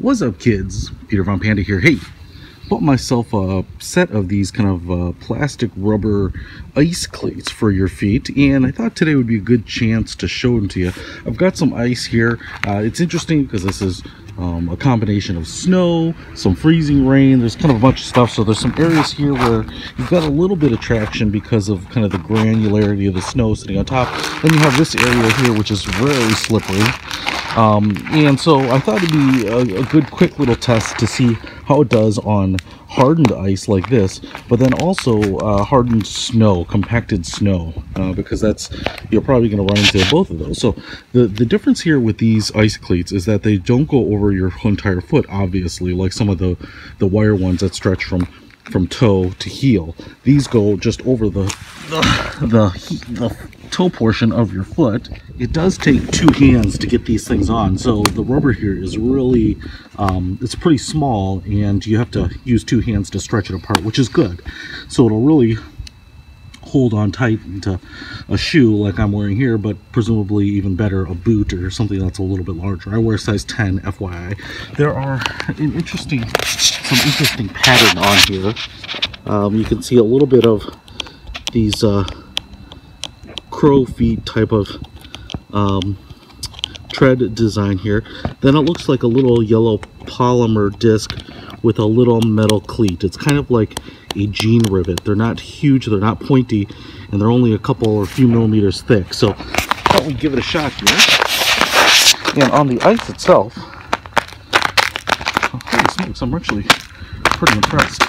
What's up kids? Peter Von Panda here. Hey, bought myself a set of these kind of uh, plastic rubber ice cleats for your feet and I thought today would be a good chance to show them to you. I've got some ice here. Uh, it's interesting because this is um, a combination of snow, some freezing rain, there's kind of a bunch of stuff. So there's some areas here where you've got a little bit of traction because of kind of the granularity of the snow sitting on top. Then you have this area here which is very slippery. Um, and so I thought it'd be a, a, good quick little test to see how it does on hardened ice like this, but then also uh, hardened snow, compacted snow, uh, because that's, you're probably going to run into both of those. So the, the difference here with these ice cleats is that they don't go over your entire foot, obviously, like some of the, the wire ones that stretch from from toe to heel. These go just over the, the, the, the toe portion of your foot. It does take two hands to get these things on. So the rubber here is really, um, it's pretty small and you have to use two hands to stretch it apart, which is good. So it'll really hold on tight into a shoe like I'm wearing here, but presumably even better a boot or something that's a little bit larger. I wear a size 10 FYI. There are an interesting, some interesting pattern on here. Um, you can see a little bit of these uh, crow feet type of um, tread design here. Then it looks like a little yellow polymer disc with a little metal cleat. It's kind of like a jean rivet. They're not huge, they're not pointy, and they're only a couple or a few millimeters thick. So let me give it a shot here. And on the ice itself, oh, holy smokes, I'm actually pretty impressed.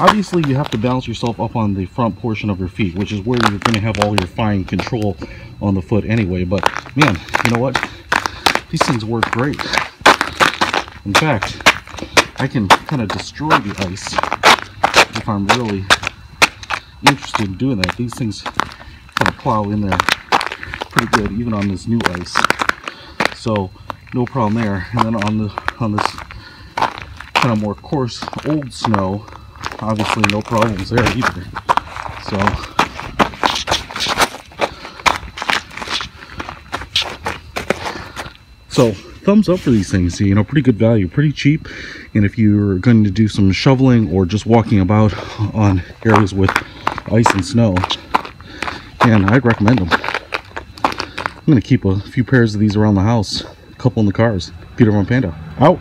Obviously you have to balance yourself up on the front portion of your feet which is where you're going to have all your fine control on the foot anyway but man you know what? These things work great. In fact I can kind of destroy the ice if I'm really interested in doing that. These things kind of plow in there pretty good even on this new ice. So no problem there. And then on the on this kind of more coarse old snow obviously no problems there either. So So thumbs up for these things, you know, pretty good value, pretty cheap. And if you're going to do some shoveling or just walking about on areas with ice and snow, and I'd recommend them. I'm going to keep a few pairs of these around the house, a couple in the cars. Peter Von Panda, out.